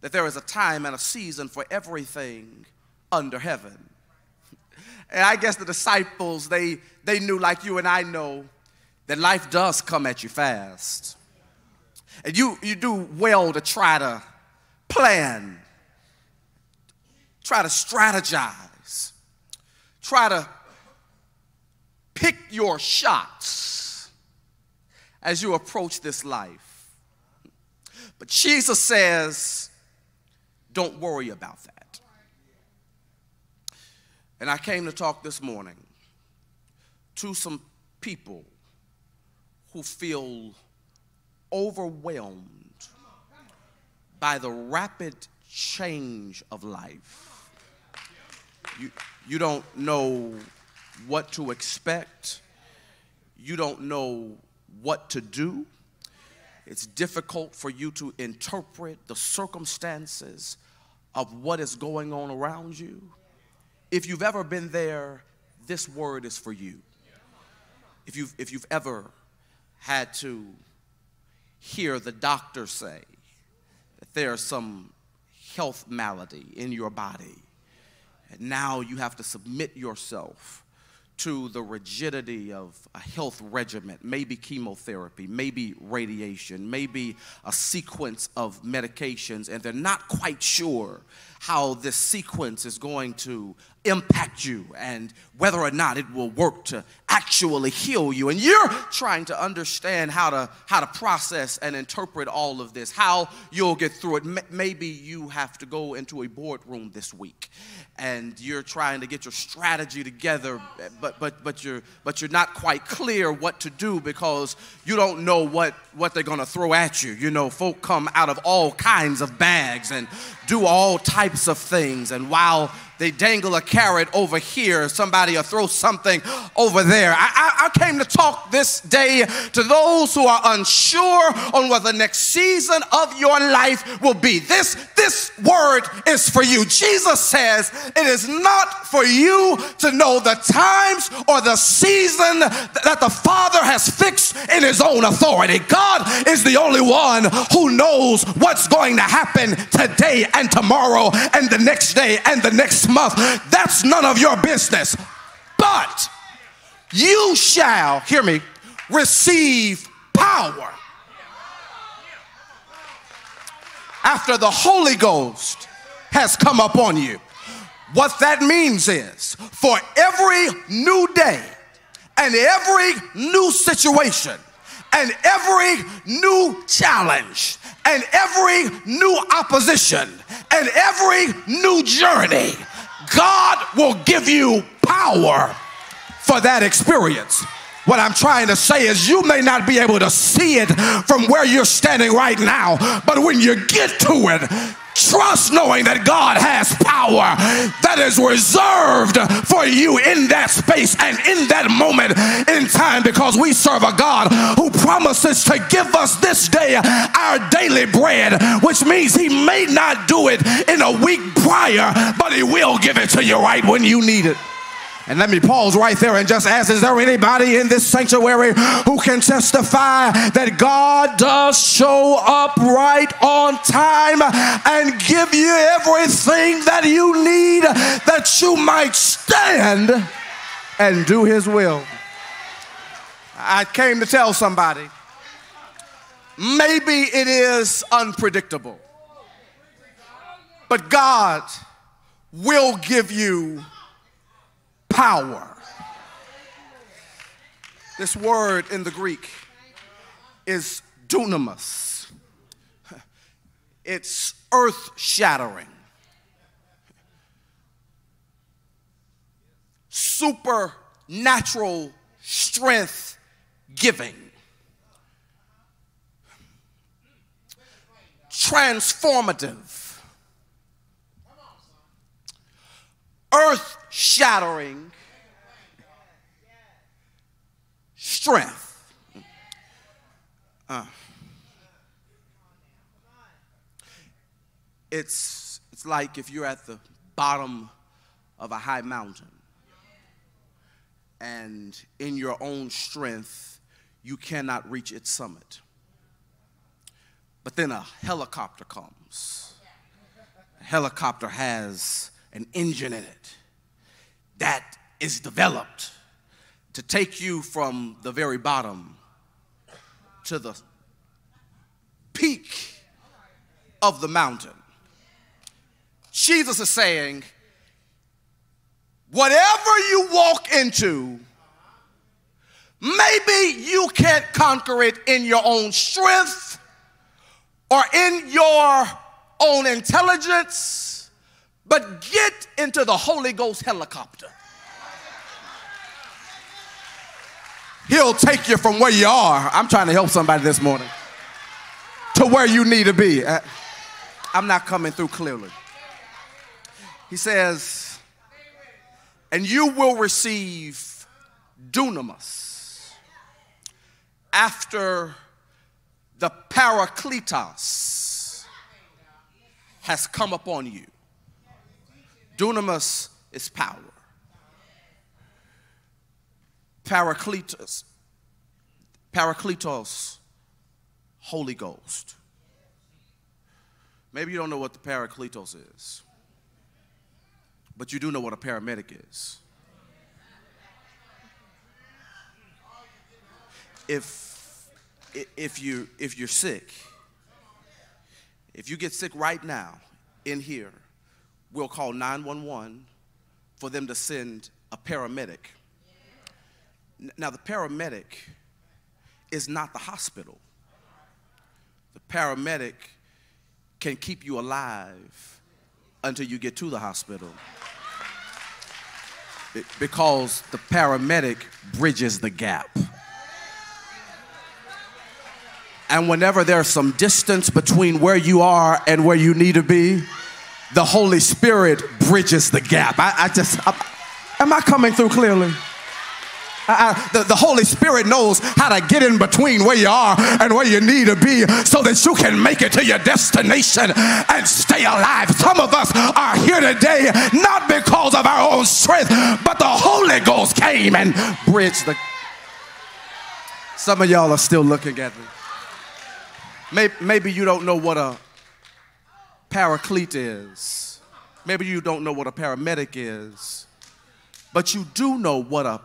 that there is a time and a season for everything under heaven. And I guess the disciples, they, they knew, like you and I know, that life does come at you fast. And you, you do well to try to plan, try to strategize, try to pick your shots as you approach this life. But Jesus says, don't worry about that. And I came to talk this morning to some people who feel overwhelmed by the rapid change of life. You, you don't know what to expect, you don't know what to do. It's difficult for you to interpret the circumstances of what is going on around you. If you've ever been there, this word is for you. If you've, if you've ever had to hear the doctor say that there's some health malady in your body, now you have to submit yourself to the rigidity of a health regimen, maybe chemotherapy, maybe radiation, maybe a sequence of medications, and they're not quite sure how this sequence is going to impact you and whether or not it will work to actually heal you. And you're trying to understand how to how to process and interpret all of this how you'll get through it. Maybe you have to go into a boardroom this week and you're trying to get your strategy together but but but you're but you're not quite clear what to do because you don't know what what they're going to throw at you. You know folk come out of all kinds of bags and do all types of things. And while they dangle a carrot over here, somebody will throw something over there. I, I, I, came to talk this day to those who are unsure on what the next season of your life will be. This, this word is for you. Jesus says it is not for you to know the times or the season that the Father has fixed in his own authority. God is the only one who knows what's going to happen today and tomorrow and the next day and the next month. That's none of your business. But you shall, hear me, receive power after the Holy Ghost has come upon you. What that means is for every new day and every new situation and every new challenge and every new opposition and every new journey God will give you power for that experience. What I'm trying to say is, you may not be able to see it from where you're standing right now, but when you get to it, Trust knowing that God has power that is reserved for you in that space and in that moment in time because we serve a God who promises to give us this day our daily bread, which means He may not do it in a week prior, but He will give it to you right when you need it. And let me pause right there and just ask Is there anybody in this sanctuary who can testify that God does show up right on time and give you everything that you need that you might stand and do His will? I came to tell somebody maybe it is unpredictable, but God will give you power. This word in the Greek is dunamis. It's earth shattering, supernatural strength giving, transformative, earth shattering strength. Uh, it's, it's like if you're at the bottom of a high mountain and in your own strength, you cannot reach its summit. But then a helicopter comes. A helicopter has an engine in it that is developed to take you from the very bottom to the peak of the mountain. Jesus is saying, whatever you walk into, maybe you can't conquer it in your own strength or in your own intelligence, but get into the Holy Ghost helicopter. He'll take you from where you are. I'm trying to help somebody this morning to where you need to be. Uh, I'm not coming through clearly. He says, and you will receive dunamis after the parakletos has come upon you. Dunamis is power. Parakletos, Parakletos, Holy Ghost. Maybe you don't know what the Parakletos is, but you do know what a paramedic is. If, if, you, if you're sick, if you get sick right now in here, we'll call 911 for them to send a paramedic now, the paramedic is not the hospital. The paramedic can keep you alive until you get to the hospital. Because the paramedic bridges the gap. And whenever there's some distance between where you are and where you need to be, the Holy Spirit bridges the gap. I, I just, I, am I coming through clearly? Uh, the, the Holy Spirit knows how to get in between where you are and where you need to be so that you can make it to your destination and stay alive. Some of us are here today not because of our own strength, but the Holy Ghost came and bridged the. Some of y'all are still looking at me. Maybe, maybe you don't know what a paraclete is. Maybe you don't know what a paramedic is. But you do know what a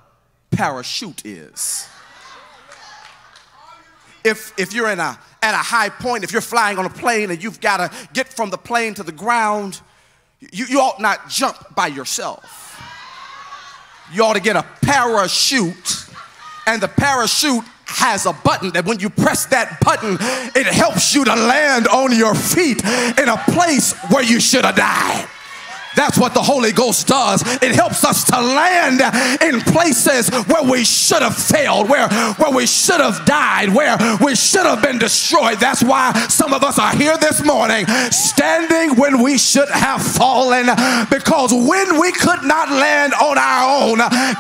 parachute is. If, if you're in a, at a high point, if you're flying on a plane and you've got to get from the plane to the ground, you, you ought not jump by yourself. You ought to get a parachute, and the parachute has a button that when you press that button, it helps you to land on your feet in a place where you should have died. That's what the Holy Ghost does. It helps us to land in places where we should have failed, where, where we should have died, where we should have been destroyed. That's why some of us are here this morning standing when we should have fallen because when we could not land on our own,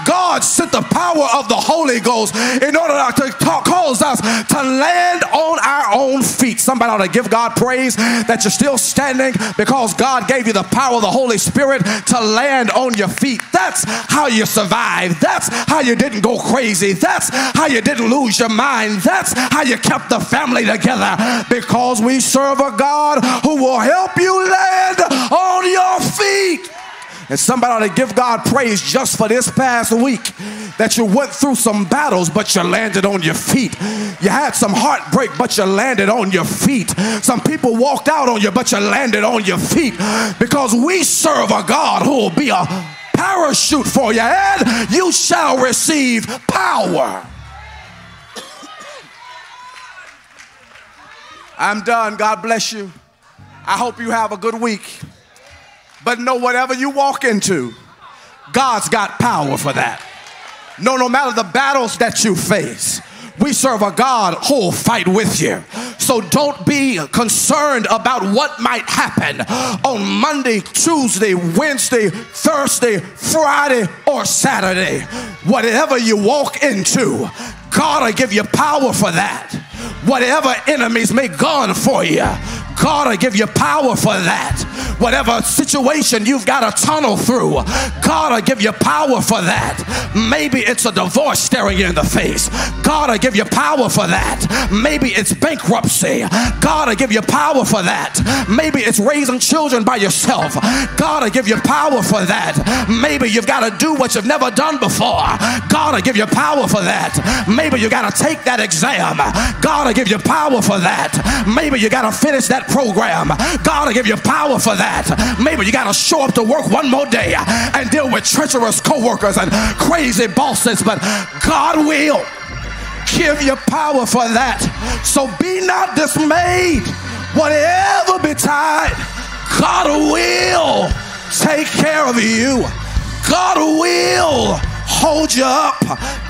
God sent the power of the Holy Ghost in order to talk, cause us to land on our own feet. Somebody ought to give God praise that you're still standing because God gave you the power of the Holy Spirit to land on your feet. That's how you survived. That's how you didn't go crazy. That's how you didn't lose your mind. That's how you kept the family together because we serve a God who will help you land on your feet. And somebody ought to give God praise just for this past week that you went through some battles, but you landed on your feet. You had some heartbreak, but you landed on your feet. Some people walked out on you, but you landed on your feet because we serve a God who will be a parachute for you, and you shall receive power. I'm done. God bless you. I hope you have a good week. But know whatever you walk into, God's got power for that. No, no matter the battles that you face, we serve a God who'll fight with you. So don't be concerned about what might happen on Monday, Tuesday, Wednesday, Thursday, Friday, or Saturday. Whatever you walk into, God will give you power for that. Whatever enemies may gun for you, God will give you power for that. Whatever situation you've got to tunnel through, God will give you power for that. Maybe it's a divorce staring you in the face. God will give you power for that. Maybe it's bankruptcy. God will give you power for that. Maybe it's raising children by yourself. God will give you power for that. Maybe you've got to do what you've never done before. God will give you power for that. Maybe you got to take that exam. God will give you power for that. Maybe you got to finish that program. God will give you power for that. Maybe you got to show up to work one more day and deal with treacherous coworkers and crazy bosses, but God will give you power for that. So be not dismayed. Whatever betide, God will take care of you. God will hold you up.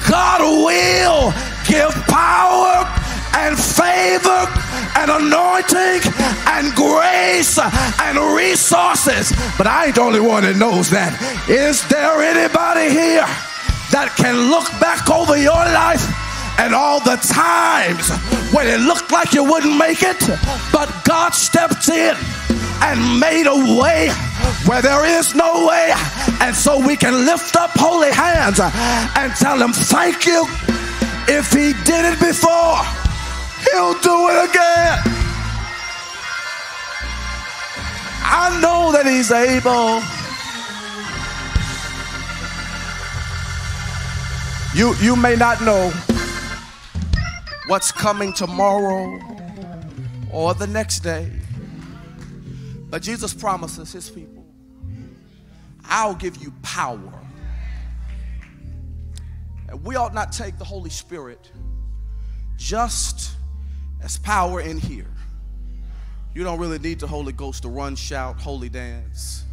God will give power and favor and anointing and grace and resources. But I ain't the only one that knows that. Is there anybody here that can look back over your life and all the times when it looked like you wouldn't make it, but God stepped in and made a way where there is no way. And so we can lift up holy hands and tell him, Thank you. If he did it before, he'll do it again. I know that he's able. You, you may not know what's coming tomorrow or the next day. But Jesus promises his people, I'll give you power. And we ought not take the Holy Spirit just as power in here. You don't really need the Holy Ghost to run, shout, holy dance.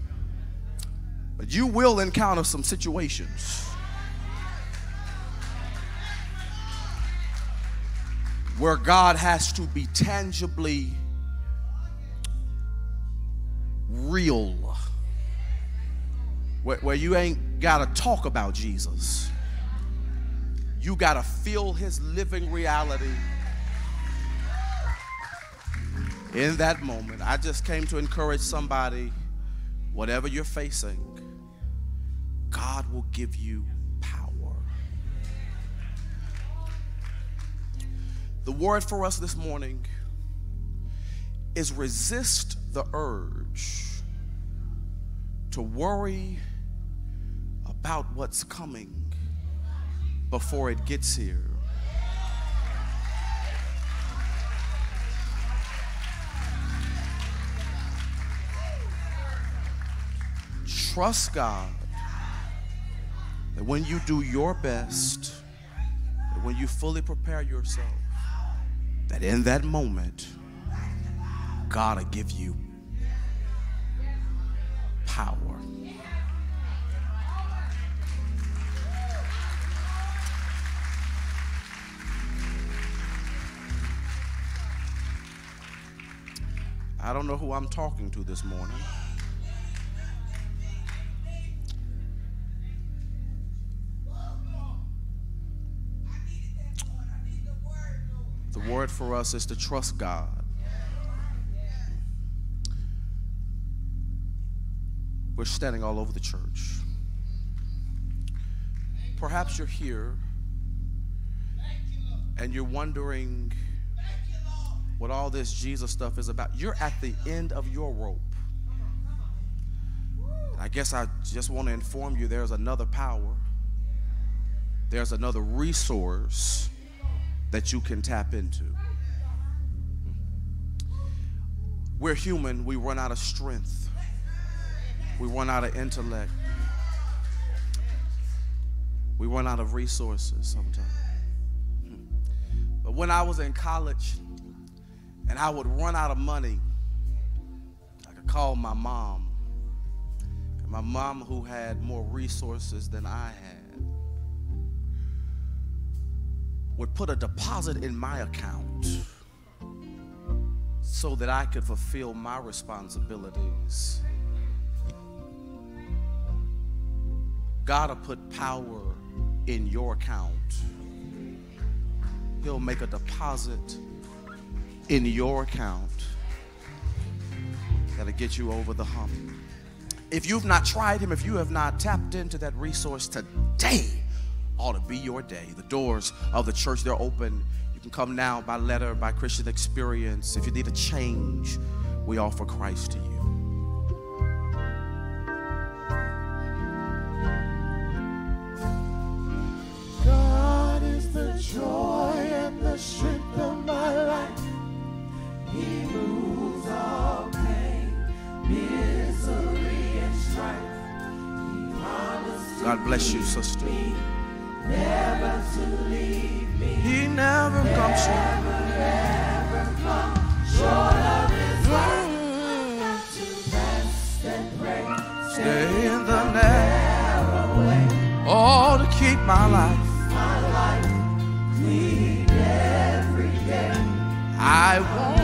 But you will encounter some situations where God has to be tangibly real. Where, where you ain't got to talk about Jesus. You got to feel his living reality in that moment. I just came to encourage somebody, whatever you're facing, God will give you power. The word for us this morning is resist the urge to worry about what's coming before it gets here. Trust God that when you do your best, that when you fully prepare yourself, that in that moment, God will give you power. I don't know who I'm talking to this morning. Word for us is to trust God. We're standing all over the church. Perhaps you're here and you're wondering what all this Jesus stuff is about. You're at the end of your rope. I guess I just want to inform you there's another power, there's another resource that you can tap into. We're human, we run out of strength, we run out of intellect, we run out of resources sometimes. But when I was in college and I would run out of money, I could call my mom. My mom, who had more resources than I had, would put a deposit in my account so that I could fulfill my responsibilities. God will put power in your account. He'll make a deposit in your account that'll get you over the hump. If you've not tried Him, if you have not tapped into that resource today, ought to be your day. The doors of the church, they're open. You can come now by letter, by Christian experience. If you need a change, we offer Christ to you. God is the joy and the strength of my life. He moves all pain, misery, and strife. God bless you, sister. Never to leave me. He never comes short. Never come short of His. I've got to fast and pray. Stay in the narrow way. Oh, to keep my life. My life clean every day. I want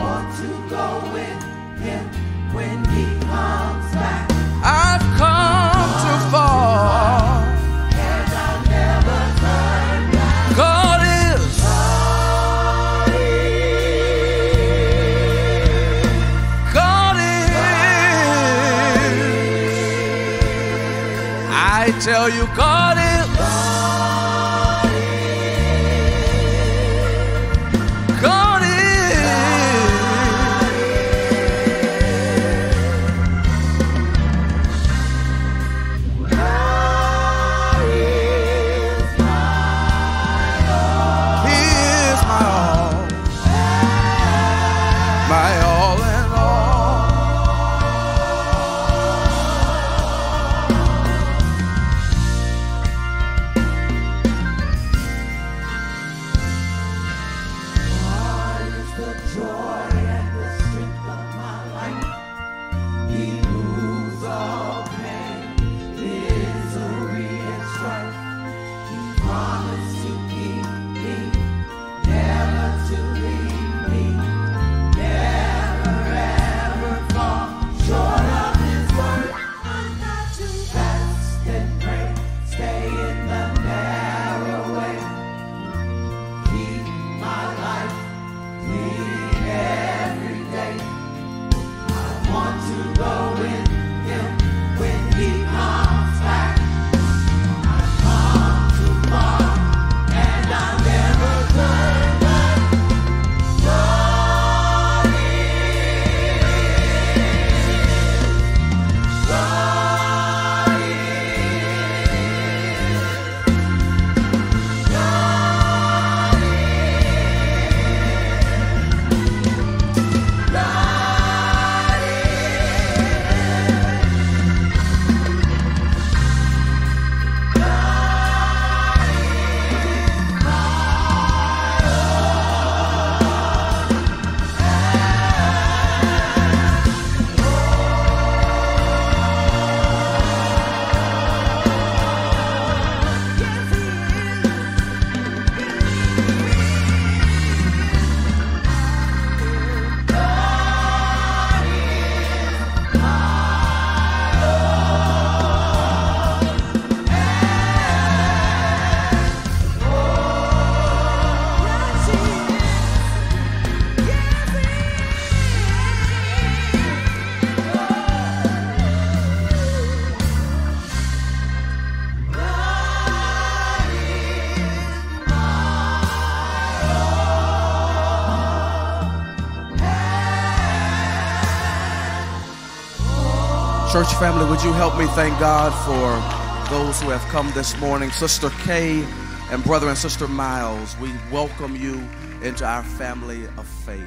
Church family, would you help me thank God for those who have come this morning? Sister Kay and brother and sister Miles, we welcome you into our family of faith.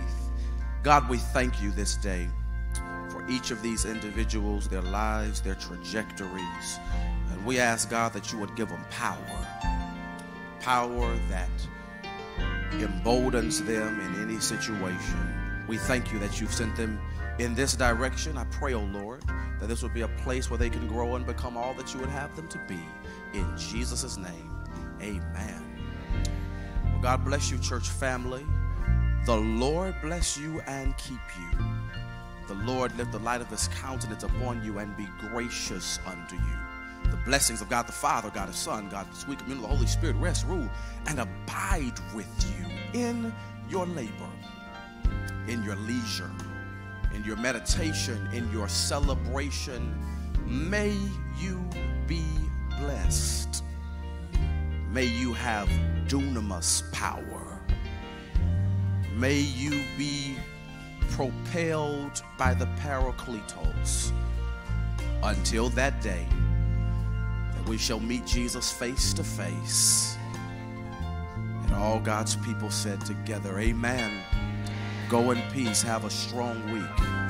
God, we thank you this day for each of these individuals, their lives, their trajectories. And we ask, God, that you would give them power. Power that emboldens them in any situation. We thank you that you've sent them in this direction. I pray, oh Lord, that this would be a place where they can grow and become all that you would have them to be. In Jesus' name, amen. Well, God bless you, church family. The Lord bless you and keep you. The Lord lift the light of his countenance upon you and be gracious unto you. The blessings of God the Father, God the Son, God the sweet communion of the Holy Spirit rest, rule, and abide with you in your labor, in your leisure, in your meditation, in your celebration. May you be blessed. May you have dunamis power. May you be propelled by the Parakletos until that day that we shall meet Jesus face to face. And all God's people said together, Amen. Go in peace. Have a strong week.